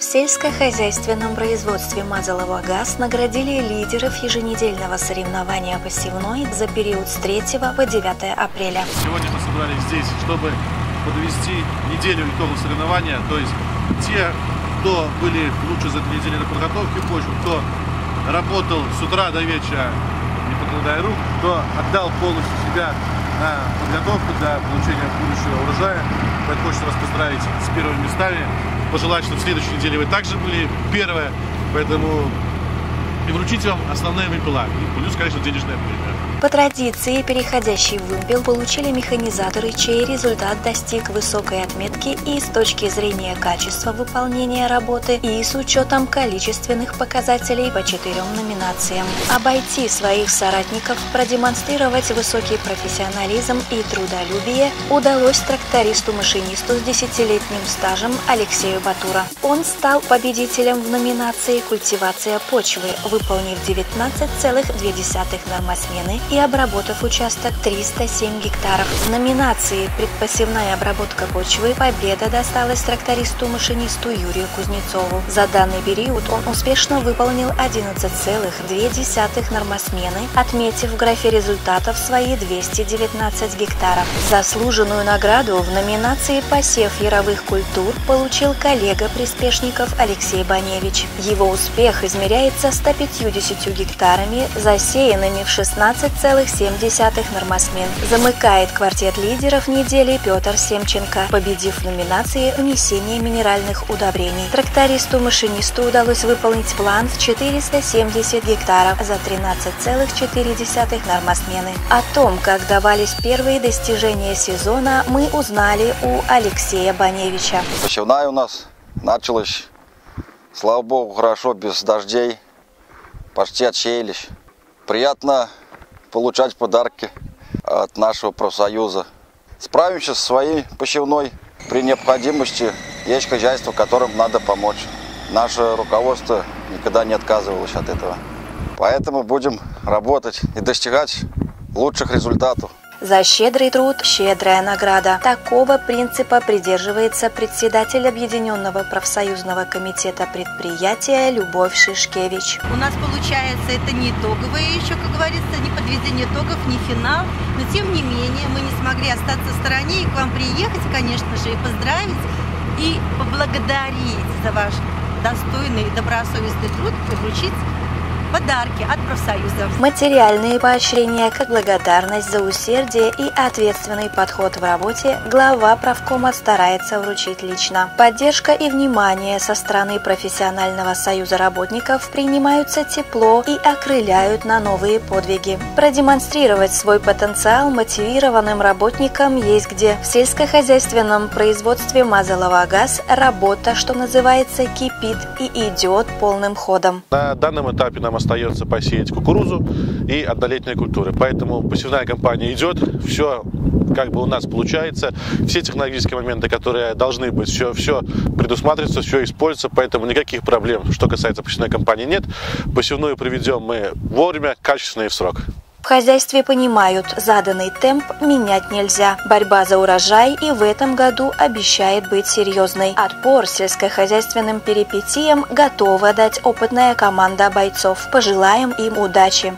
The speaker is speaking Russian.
В сельскохозяйственном производстве Мазалова ГАЗ наградили лидеров еженедельного соревнования посевной за период с 3 по 9 апреля. Сегодня мы собрались здесь, чтобы подвести неделю итогов соревнования, то есть те, кто были лучше за эту неделю на подготовке почвы, кто работал с утра до вечера, не покладая рук, кто отдал полностью себя на подготовку для получения будущего урожая. Поэтому хочется вас поздравить с первыми местами пожелать, чтобы в следующей неделе вы также были первые, поэтому и вручить вам основные выпила, и плюс, конечно, денежная премия. По традиции, переходящий вымпел получили механизаторы, чей результат достиг высокой отметки и с точки зрения качества выполнения работы, и с учетом количественных показателей по четырем номинациям. Обойти своих соратников, продемонстрировать высокий профессионализм и трудолюбие удалось трактористу-машинисту с десятилетним стажем Алексею Батура. Он стал победителем в номинации «Культивация почвы», выполнив 19,2 нормосмены и обработав участок 307 гектаров. В номинации «Предпосевная обработка почвы» победа досталась трактористу-машинисту Юрию Кузнецову. За данный период он успешно выполнил 11,2 нормосмены, отметив в графе результатов свои 219 гектаров. Заслуженную награду в номинации «Посев яровых культур» получил коллега приспешников Алексей Баневич. Его успех измеряется 150 гектарами, засеянными в 16 9,7 нормосмен. Замыкает квартет лидеров недели Петр Семченко, победив в номинации «Внесение минеральных удобрений». Трактористу-машинисту удалось выполнить план в 470 гектаров за 13,4 нормосмены. О том, как давались первые достижения сезона, мы узнали у Алексея Баневича. Посевная у нас началась, слава богу, хорошо, без дождей, почти отсеялись. Приятно получать подарки от нашего профсоюза. Справимся со своей посевной. При необходимости есть хозяйство, которым надо помочь. Наше руководство никогда не отказывалось от этого. Поэтому будем работать и достигать лучших результатов. За щедрый труд – щедрая награда. Такого принципа придерживается председатель Объединенного профсоюзного комитета предприятия Любовь Шишкевич. У нас получается это не итоговое еще, как говорится, не подведение итогов, не финал. Но тем не менее мы не смогли остаться в стороне и к вам приехать, конечно же, и поздравить, и поблагодарить за ваш достойный и добросовестный труд и вручить подарки от профсоюзов. Материальные поощрения как благодарность за усердие и ответственный подход в работе глава правкома старается вручить лично. Поддержка и внимание со стороны профессионального союза работников принимаются тепло и окрыляют на новые подвиги. Продемонстрировать свой потенциал мотивированным работникам есть где. В сельскохозяйственном производстве Мазалова ГАЗ работа, что называется, кипит и идет полным ходом. На данном этапе нам остается посеять кукурузу и однолетние культуры. Поэтому посевная кампания идет, все как бы у нас получается. Все технологические моменты, которые должны быть, все, все предусматривается, все используется, поэтому никаких проблем, что касается посевной кампании, нет. Посевную проведем мы вовремя, качественно и в срок. В хозяйстве понимают, заданный темп менять нельзя. Борьба за урожай и в этом году обещает быть серьезной. Отпор сельскохозяйственным перипетиям готова дать опытная команда бойцов. Пожелаем им удачи.